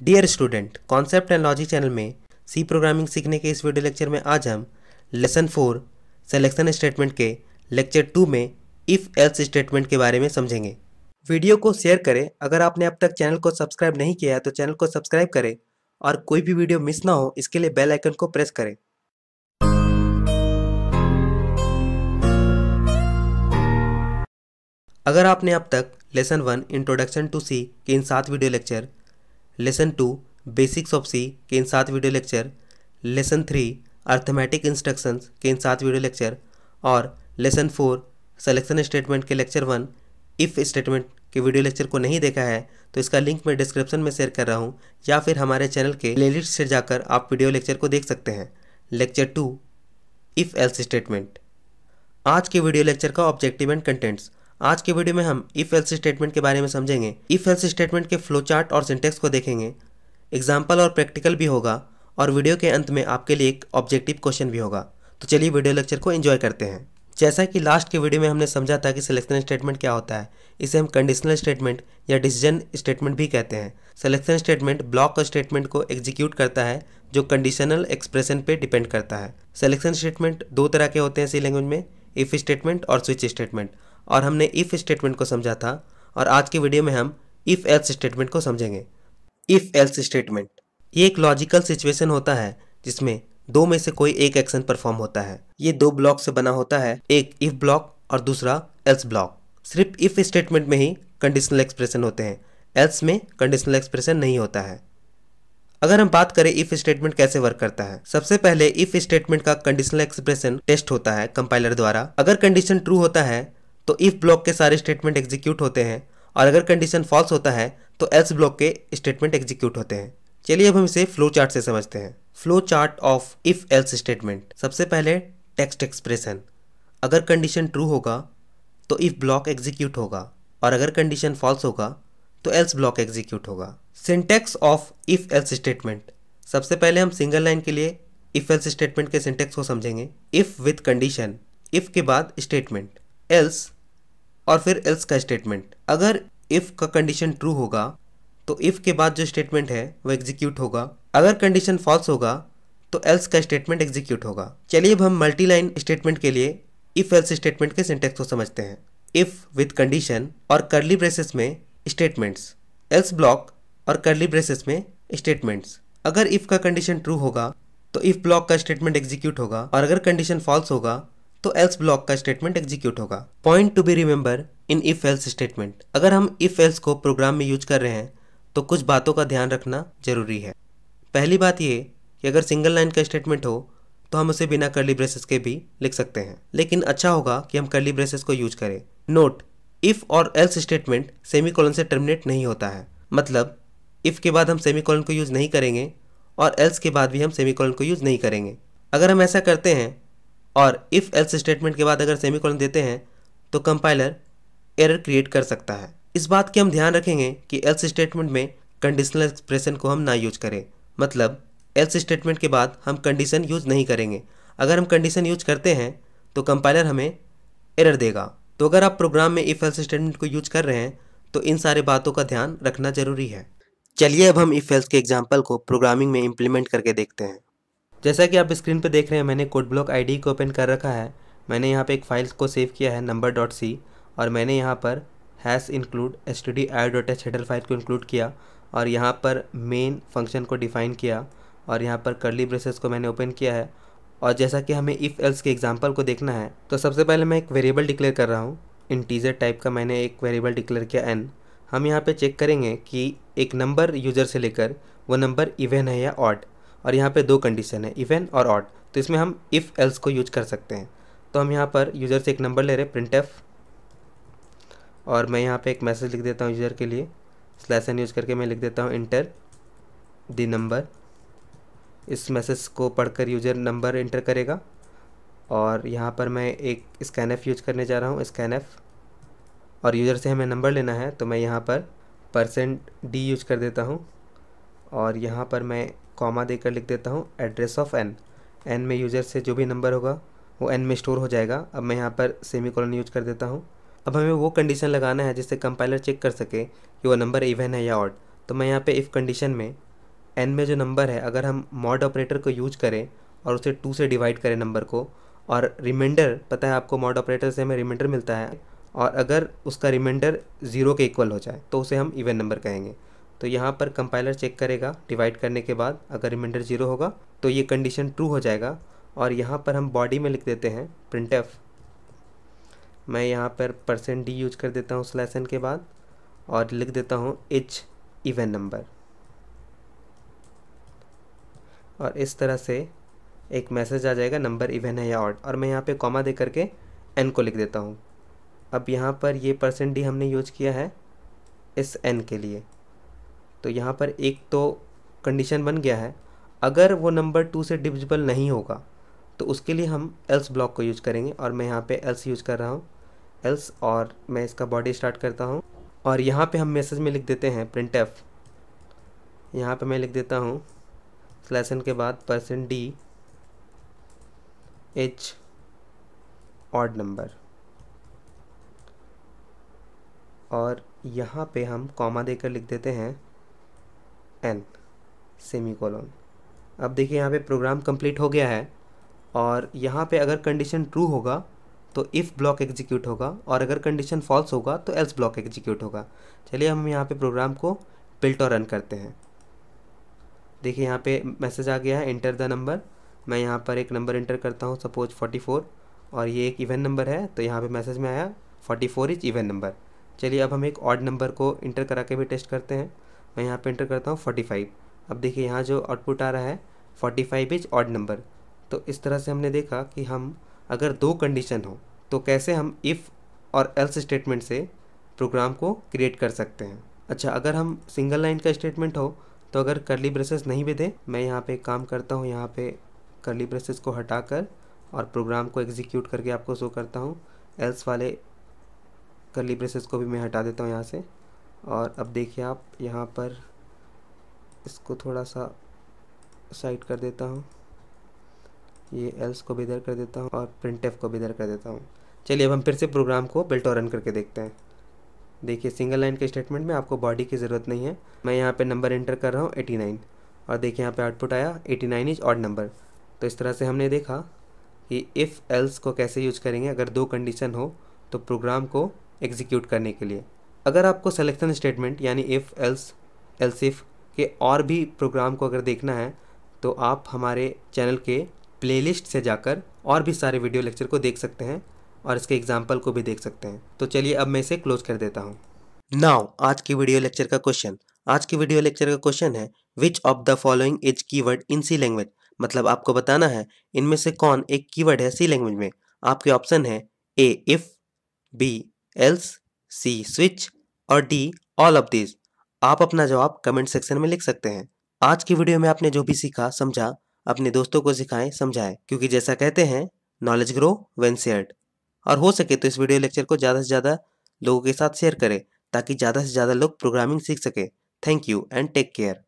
Dear student concept and logic channel में C programming सीखने के इस वीडियो लेक्चर में आज हम लेसन फोर सेलेक्शन स्टेटमेंट के लेक्चर टू में इफ़ एल्स स्टेटमेंट के बारे में समझेंगे। वीडियो को शेयर करें। अगर आपने अब तक चैनल को सब्सक्राइब नहीं किया तो चैनल को सब्सक्राइब करें और कोई भी वीडियो मिस ना हो, इसके लिए बेल आइकन को प्रेस करें। अगर आपने अब तक lesson one introduction to C के इन सात video lecture lesson two basics of C के इन सात video lecture lesson three arithmetic instructions के इन सात वीडियो लेक्चर और लेसन फोर सेलेक्शन स्टेटमेंट के लेक्चर वन इफ़ स्टेटमेंट के वीडियो लेक्चर को नहीं देखा है तो इसका लिंक मैं डिस्क्रिप्शन में शेयर कर रहा हूँ, या फिर हमारे चैनल के प्लेलिस्ट से जाकर आप वीडियो लेक्चर को देख सकते हैं. Lecture two if else statement आज के वीडियो लेक्चर का ऑब्जेक्टिव एंड कंटेंट्स आज के वीडियो में हम इफ़ एल्स स्टेटमेंट के बारे में समझेंगे। इफ़ एल्स स्टेटमेंट के फ्लो चार्ट और सिंटेक्स को देखेंगे। एग्ज़ाम्पल और प्रैक्टिकल भी होगा और वीडियो के अंत में आपके लिए एक ऑब्जेक्टिव क्वेश्चन भी होगा। तो चलिए वीडियो लेक्चर को एंजॉय करते हैं। जैसा कि लास्ट के वीडियो में हमने समझा था कि सिलेक्शन स्टेटमेंट क्या होता है, इसे हम कंडीशनल स्टेटमेंट या डिसीज़न स्टेटमेंट भी कहते हैं। सिलेक्शन स्टेटमेंट ब्लॉक स्टेटमेंट को एग्जीक्यूट करता है, जो कंडीशनल एक्सप्रेशन पे डिपेंड करता है। सिलेक्शन स्टेटमेंट दो तरह के होते हैं सी लैंग्वेज में इफ़ स्टेटमेंट और स्विच स्टेटमेंट और हमने इफ़ स्टेटमेंट को समझा था और आज के वीडियो में हम इफ़ एल्स स्टेटमेंट को समझेंगे। इफ़ एल्स स्टेटमेंट ये एक लॉजिकल सिचुएशन होता है जिसमें दो में से कोई एक एक्शन परफॉर्म होता है। ये दो ब्लॉक से बना होता है, एक इफ़ ब्लॉक और दूसरा एल्स ब्लॉक सिर्फ़ इफ़ स्टेटमेंट में ही कंडीशनल एक्सप्रेशन होते हैं एल्स में कंडीशनल एक्सप्रेशन नहीं होता है। अगर हम बात करें इफ़ स्टेटमेंट कैसे वर्क करता है, सबसे पहले इफ़ स्टेटमेंट का कंडीशनल एक्सप्रेशन टेस्ट होता है कंपाइलर द्वारा। अगर कंडीशन ट्रू होता है तो इफ़ ब्लॉक के सारे स्टेटमेंट एग्जीक्यूट होते हैं, और अगर कंडीशन फॉल्स होता है तो एल्स ब्लॉक के स्टेटमेंट एग्जीक्यूट होते हैं। चलिए अब हम इसे फ्लो चार्ट से समझते हैं। Flow chart of if else statement सबसे पहले टेक्स्ट एक्सप्रेशन अगर कंडीशन ट्रू होगा तो इफ़ ब्लॉक एग्जीक्यूट होगा, और अगर कंडीशन फॉल्स होगा तो एल्स ब्लॉक एग्जीक्यूट होगा। Syntax of if else statement सबसे पहले हम सिंगल लाइन के लिए इफ़ एल्स स्टेटमेंट के सिंटेक्स को समझेंगे। इफ़ विथ कंडीशन इफ़ के बाद स्टेटमेंट एल्स और फिर एल्स का स्टेटमेंट अगर इफ़ का कंडीशन ट्रू होगा तो इफ़ के बाद जो स्टेटमेंट है, वो एग्जीक्यूट होगा. अगर कंडीशन फॉल्स होगा तो एल्स का स्टेटमेंट एग्जीक्यूट होगा. चलिए अब हम मल्टी लाइन स्टेटमेंट के लिए इफ़ एल्स स्टेटमेंट के सिंटेक्स को समझते हैं. इफ़ विथ कंडीशन और करली ब्रेसेस में स्टेटमेंट्स एल्स ब्लॉक और करली ब्रेसेस में स्टेटमेंट्स अगर इफ़ का कंडीशन ट्रू होगा तो इफ़ ब्लॉक का स्टेटमेंट एग्जीक्यूट होगा. और अगर कंडीशन फॉल्स होगा तो एल्स ब्लॉक का स्टेटमेंट एग्जीक्यूट होगा। Point to be remember in if else statement अगर हम इफ़ एल्स को प्रोग्राम में यूज़ कर रहे हैं तो कुछ बातों का ध्यान रखना ज़रूरी है। पहली बात ये कि अगर सिंगल लाइन का स्टेटमेंट हो तो हम उसे बिना करली ब्रेसेस के भी लिख सकते हैं। लेकिन अच्छा होगा कि हम करली ब्रेसेस को यूज़ करें। नोट इफ़ और एल्स स्टेटमेंट सेमी से टर्मिनेट नहीं होता है। मतलब इफ़ के बाद हम सेमी को यूज़ नहीं करेंगे और एल्स के बाद भी हम सेमी को यूज़ नहीं करेंगे। अगर हम ऐसा करते हैं और इफ़ एल्स स्टेटमेंट के बाद अगर सेमी कॉलन देते हैं तो कंपाइलर एरर क्रिएट कर सकता है। इस बात की हम ध्यान रखेंगे कि एल्स स्टेटमेंट में कंडीशनल एक्सप्रेशन को हम ना यूज़ करें। मतलब एल्स स्टेटमेंट के बाद हम कंडीशन यूज़ नहीं करेंगे। अगर हम कंडीशन यूज़ करते हैं तो कंपाइलर हमें एरर देगा। तो अगर आप प्रोग्राम में इफ़ एल्स स्टेटमेंट को यूज़ कर रहे हैं तो इन सारे बातों का ध्यान रखना ज़रूरी है। चलिए अब हम इफ़ एल्स के एग्ज़ाम्पल को प्रोग्रामिंग में इम्प्लीमेंट करके देखते हैं। जैसा कि आप स्क्रीन पर देख रहे हैं, मैंने कोड ब्लॉक आईडी को ओपन कर रखा है। मैंने यहाँ पे एक फ़ाइल को सेव किया है नंबर डॉट सी और मैंने यहाँ पर hash include s t d i dot h header file को इंक्लूड किया, और यहाँ पर मेन फ़ंक्शन को डिफ़ाइन किया, और यहाँ पर करली ब्रेसेस को मैंने ओपन किया है। और जैसा कि हमें इफ़ एल्स के एग्ज़ाम्पल को देखना है तो सबसे पहले मैं एक वेरिएबल डिक्लेयर कर रहा हूँ। इंटीजर टाइप का मैंने एक वेरिएबल डिक्लेयर किया एन हम यहाँ पे चेक करेंगे कि एक नंबर यूज़र से लेकर वो नंबर इवन है या ऑड और यहाँ पे दो कंडीशन है इवन और ऑड तो इसमें हम इफ़ एल्स को यूज़ कर सकते हैं। तो हम यहाँ पर यूज़र से एक नंबर ले रहे हैं प्रिंट एफ़ और मैं यहाँ पे एक मैसेज लिख देता हूँ यूज़र के लिए। स्लैश एन यूज़ करके मैं लिख देता हूँ इंटर द नंबर इस मैसेज को पढ़कर यूज़र नंबर इंटर करेगा। और यहाँ पर मैं एक स्कैन एफ़ यूज़ करने जा रहा हूँ स्कैन एफ़ और यूज़र से हमें नंबर लेना है तो मैं यहाँ पर परसेंट डी यूज़ कर देता हूँ। और यहाँ पर मैं कॉमा देकर लिख देता हूँ एड्रेस ऑफ़ एन एन में यूज़र से जो भी नंबर होगा, वो एन में स्टोर हो जाएगा। अब मैं यहाँ पर सेमी कॉलन यूज़ कर देता हूँ। अब हमें वो कंडीशन लगाना है जिससे कंपाइलर चेक कर सके कि वो नंबर इवन है या ऑड तो मैं यहाँ पे इफ़ कंडीशन में एन में जो नंबर है, अगर हम मॉड ऑपरेटर को यूज़ करें और उसे टू से डिवाइड करें नंबर को, और रिमाइंडर पता है आपको मॉड ऑपरेटर से हमें रिमाइंडर मिलता है, और अगर उसका रिमाइंडर ज़ीरो के इक्वल हो जाए तो उसे हम इवन नंबर कहेंगे। तो यहाँ पर कंपाइलर चेक करेगा डिवाइड करने के बाद अगर रिमाइंडर ज़ीरो होगा तो ये कंडीशन ट्रू हो जाएगा। और यहाँ पर हम बॉडी में लिख देते हैं प्रिंट मैं यहाँ पर परसेंट डी यूज़ कर देता हूँ स्लैसन के बाद और लिख देता हूँ एच इवन नंबर और इस तरह से एक मैसेज आ जाएगा नंबर इवन है या ऑड और मैं यहाँ पे कॉमा दे करके एन को लिख देता हूँ। अब यहाँ पर ये परसेंट डी हमने यूज़ किया है, इस एन के लिए। तो यहाँ पर एक तो कंडीशन बन गया है। अगर वो नंबर टू से डिविजिबल नहीं होगा तो उसके लिए हम एल्स ब्लॉक को यूज़ करेंगे और मैं यहाँ पे एल्स यूज़ कर रहा हूँ। एल्स और मैं इसका बॉडी स्टार्ट करता हूँ। और यहाँ पे हम मैसेज में लिख देते हैं प्रिंट एफ़ यहाँ पर मैं लिख देता हूँ स्लैसन के बाद percent d h odd number और यहाँ पे हम कॉमा देकर लिख देते हैं एन सेमी कोलोन अब देखिए यहाँ पे प्रोग्राम कंप्लीट हो गया है और यहाँ पे अगर कंडीशन ट्रू होगा तो इफ़ ब्लॉक एग्जीक्यूट होगा और अगर कंडीशन फॉल्स होगा तो एल्स ब्लॉक एग्जीक्यूट होगा। चलिए हम यहाँ पे प्रोग्राम को बिल्ट और रन करते हैं। देखिए यहाँ पे मैसेज आ गया है इंटर द नंबर मैं यहाँ पर एक नंबर इंटर करता हूँ सपोज़ 44 और ये एक इवन नंबर है तो यहाँ पे मैसेज में आया 44 इज़ इवन नंबर चलिए अब हम एक ऑड नंबर को इंटर करा के भी टेस्ट करते हैं। मैं यहाँ पे इंटर करता हूँ 45 अब देखिए यहाँ जो आउटपुट आ रहा है 45 इज़ ऑड नंबर तो इस तरह से हमने देखा कि हम अगर दो कंडीशन हो तो कैसे हम इफ़ और एल्स स्टेटमेंट से प्रोग्राम को क्रिएट कर सकते हैं? अच्छा अगर हम सिंगल लाइन का स्टेटमेंट हो तो अगर करली ब्रेसेस नहीं भी दे मैं यहाँ पे काम करता हूँ, यहाँ पे करली ब्रेसेस को हटाकर और प्रोग्राम को एग्जीक्यूट करके आपको शो करता हूँ। एल्स वाले करली ब्रेसेस को भी मैं हटा देता हूँ यहाँ से। और अब देखिए आप यहाँ पर इसको थोड़ा सा साइड कर देता हूँ। ये एल्स को भी इधर कर देता हूँ और प्रिंट को भी इधर कर देता हूँ। चलिए अब हम फिर से प्रोग्राम को बिल्ट और रन करके देखते हैं। देखिए सिंगल लाइन के स्टेटमेंट में आपको बॉडी की ज़रूरत नहीं है। मैं यहाँ पे नंबर एंटर कर रहा हूँ एटी नाइन और देखिए, यहाँ पे आउटपुट आया eighty nine is odd number तो इस तरह से हमने देखा कि इफ़ एल्स को कैसे यूज़ करेंगे, अगर दो कंडीशन हो तो प्रोग्राम को एग्जीक्यूट करने के लिए। अगर आपको सेलेक्शन स्टेटमेंट यानी इफ़ एल्स एल्स इफ़ के और भी प्रोग्राम को अगर देखना है तो आप हमारे चैनल के प्लेलिस्ट से जाकर और भी सारे वीडियो लेक्चर को देख सकते हैं और इसके एग्ज़ाम्पल को भी देख सकते हैं। तो चलिए अब मैं इसे क्लोज कर देता हूँ। नाउ आज की वीडियो लेक्चर का क्वेश्चन आज की वीडियो लेक्चर का क्वेश्चन है which of the following is keyword in C language मतलब आपको बताना है, इनमें से कौन एक कीवर्ड है सी लैंग्वेज में? आपके ऑप्शन है A if B else C, switch और डी ऑल ऑफ़ दिस आप अपना जवाब कमेंट सेक्शन में लिख सकते हैं। आज की वीडियो में आपने जो भी सीखा, समझा, अपने दोस्तों को सिखाएँ, समझाएँ, क्योंकि जैसा कहते हैं नॉलेज ग्रो वेन शेयर्ड और हो सके तो इस वीडियो लेक्चर को ज़्यादा से ज़्यादा लोगों के साथ शेयर करें, ताकि ज़्यादा से ज़्यादा लोग प्रोग्रामिंग सीख सके। Thank you and take care